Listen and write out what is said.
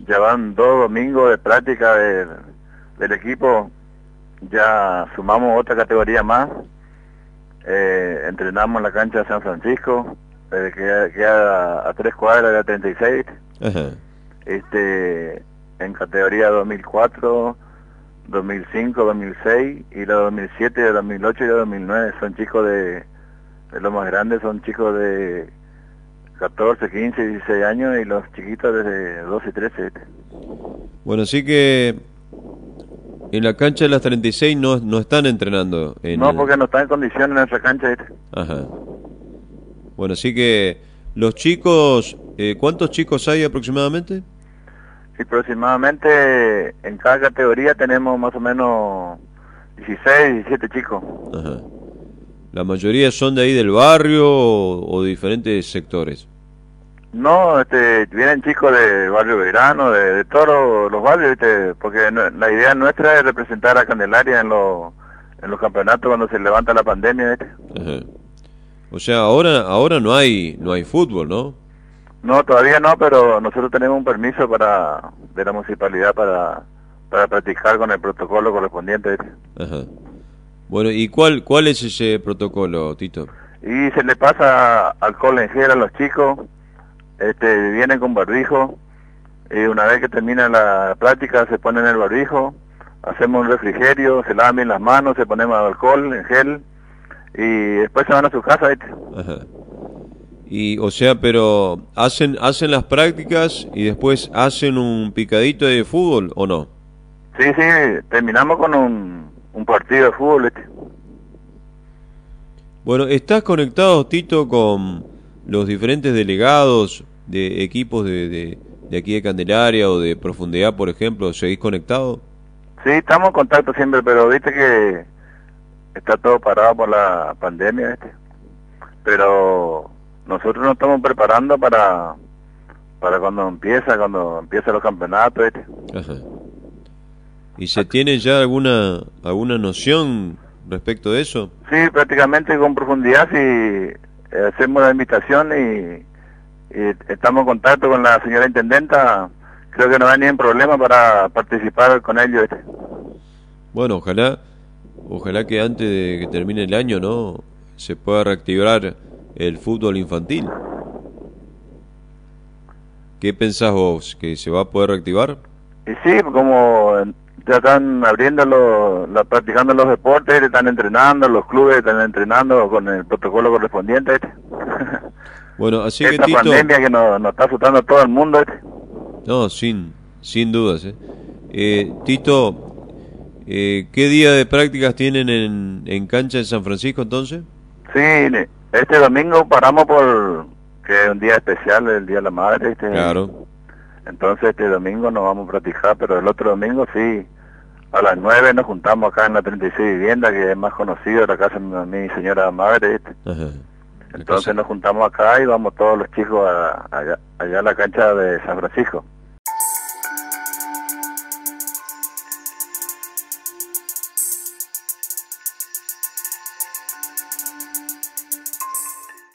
ya van dos domingos de práctica del, del equipo, ya sumamos otra categoría más, eh, entrenamos en la cancha de San Francisco, eh, que queda a tres cuadras de la 36, Ajá. este, en categoría 2004, 2005, 2006 y la 2007, 2008 y la 2009 son chicos de, de los más grandes son chicos de 14, 15, 16 años y los chiquitos desde 12 y 13. ¿viste? Bueno, así que en la cancha de las 36 no, no están entrenando. En No, porque no están en condiciones en nuestra cancha. Ajá. Bueno, así que los chicos, eh, ¿cuántos chicos hay aproximadamente? Y aproximadamente en cada categoría tenemos más o menos 16, 17 chicos. Ajá. ¿La mayoría son de ahí del barrio o, o de diferentes sectores? No, este, vienen chicos de Barrio Verano, de, de todos los barrios, ¿viste? porque no- la idea nuestra es representar a Candelaria en, los en los campeonatos cuando se levanta la pandemia. ¿viste? Ajá. O sea, ahora ahora no hay no hay fútbol, ¿no? No, todavía no, pero nosotros tenemos un permiso para de la municipalidad para, para practicar con el protocolo correspondiente. Ajá. Bueno, ¿y cuál cuál es ese protocolo, Tito? Y se le pasa alcohol en gel a los chicos, este, vienen con barbijo, y una vez que termina la práctica se ponen el barbijo, hacemos un refrigerio, se lavan bien las manos, se ponemos alcohol en gel, y después se van a su casa, ¿viste? Ajá. Y o sea, pero hacen hacen las prácticas y después hacen un picadito de fútbol o no? Sí, sí, terminamos con un, un partido de fútbol, ¿viste? Bueno, ¿estás conectado, Tito, con los diferentes delegados de equipos de, de, de aquí de Candelaria o de Profundidad, por ejemplo? ¿Seguís conectado? Sí, estamos en contacto siempre, pero viste que está todo parado por la pandemia, ¿viste? Pero nosotros nos estamos preparando para para cuando empieza, cuando empiezan los campeonatos, ¿viste? Ajá. ¿Y se tiene ya alguna alguna noción respecto de eso? Sí, prácticamente con profundidad, si hacemos la invitación y, y estamos en contacto con la señora intendenta, creo que no hay ningún problema para participar con ellos. Bueno, ojalá ojalá que antes de que termine el año, ¿no? Se pueda reactivar el fútbol infantil. ¿Qué pensás vos? ¿Que se va a poder reactivar? Y sí, como ya están abriendo, los, la, practicando los deportes, están entrenando, los clubes están entrenando con el protocolo correspondiente. Bueno, así que Esta Tito... pandemia que nos, nos está asustando a todo el mundo. No, sin, sin dudas. ¿eh? Eh, Tito, eh, ¿qué día de prácticas tienen en, en cancha en San Francisco entonces? Sí, este domingo paramos por que es un día especial, el Día de la Madre. ¿viste? Claro. Entonces este domingo no vamos a practicar, pero el otro domingo sí. A las 9 nos juntamos acá en la 36 Vivienda, que es más conocido, la casa de mi señora madre. ¿viste? Ajá. Entonces nos juntamos acá y vamos todos los chicos a- allá a la cancha de San Francisco.